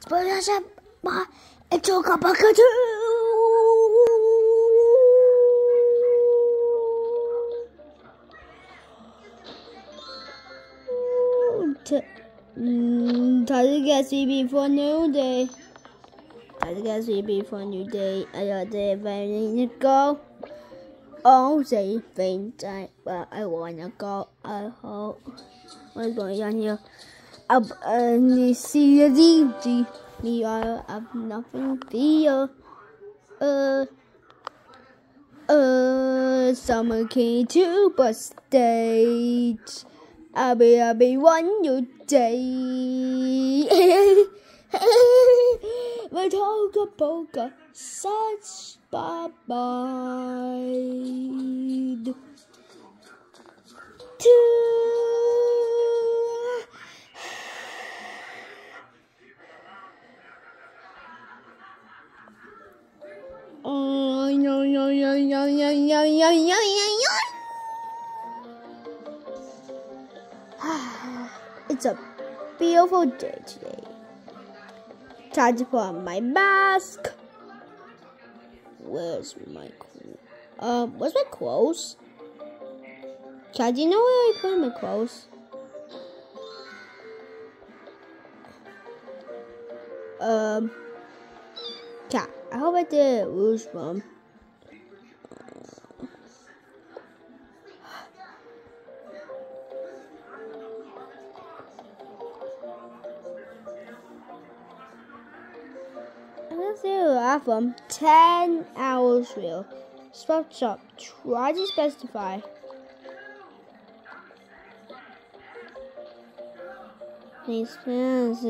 Spoiler ma e gioca Pikachu. Time to get CB for a new day. Time to get for a new day. I got the ready to go. Oh, All the things I, but I wanna go. I hope. What's going on here? अब the ji we are have nothing fear. Uh, uh, summer came to the stage. I'll be, I'll be one new day. Toca Boca, such bye bye. it's a beautiful day today. Time to put on my mask. Where's my um? Where's my clothes? Chad, do you know where I put my clothes? Um. Yeah, I hope I didn't lose one. Mozilla from 10 hours real. Stop shop. Try to specify. These fans